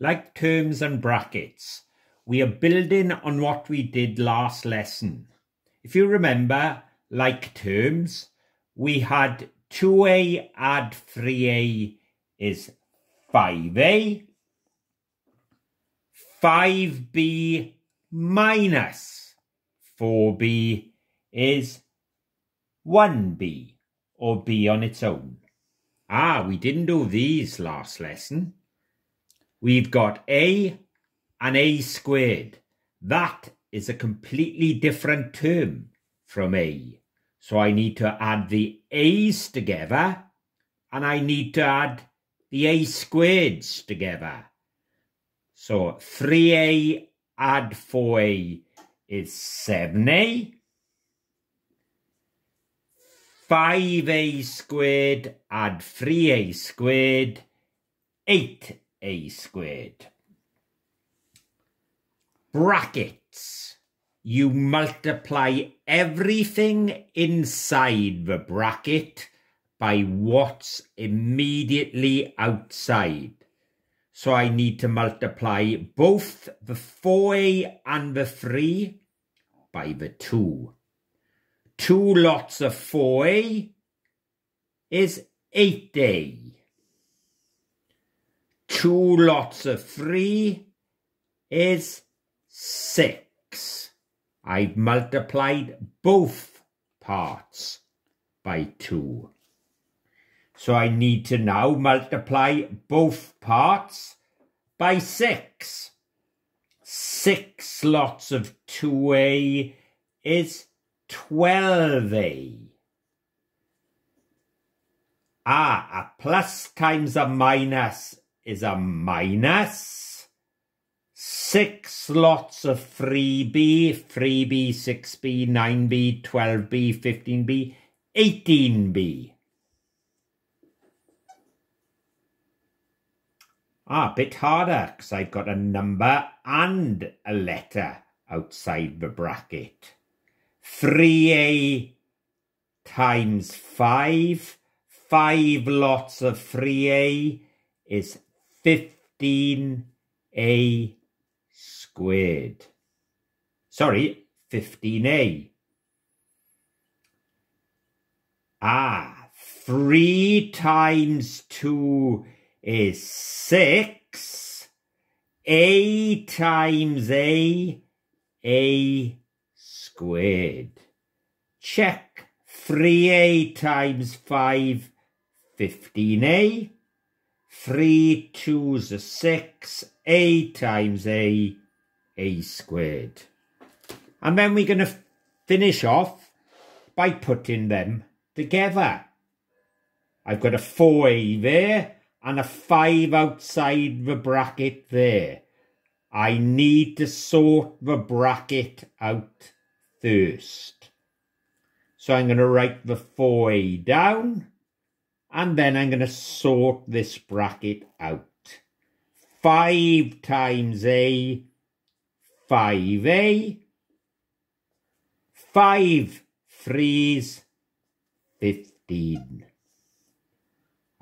like terms and brackets, we are building on what we did last lesson. If you remember, like terms, we had 2a add 3a is 5a, 5b minus 4b is 1b, or b on its own. Ah, we didn't do these last lesson. We've got a and a squared. That is a completely different term from a. So I need to add the a's together and I need to add the a squareds together. So 3a add 4a is 7a. 5a squared add 3a squared, 8a squared. Brackets. You multiply everything inside the bracket by what's immediately outside. So I need to multiply both the 4a and the 3 by the 2 two lots of 4a is 8a. Two lots of 3 is 6. I've multiplied both parts by 2. So I need to now multiply both parts by 6. 6 lots of 2a is 12a. Ah, a plus times a minus is a minus. Six lots of 3b, 3b, 6b, 9b, 12b, 15b, 18b. Ah, a bit harder because I've got a number and a letter outside the bracket. 3a times 5. 5 lots of 3a is 15a squared. Sorry, 15a. Ah, 3 times 2 is 6. a times a, a squared. Check 3a times 5, 15a. 3 2's a 6, a times a, a squared. And then we're going to finish off by putting them together. I've got a 4a there and a 5 outside the bracket there. I need to sort the bracket out first. So I'm going to write the 4a down and then I'm going to sort this bracket out. 5 times a, 5a, 5 threes, 15.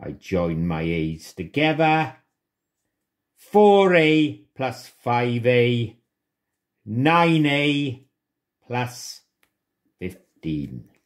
I join my a's together. 4a plus 5a, 9a plus 15.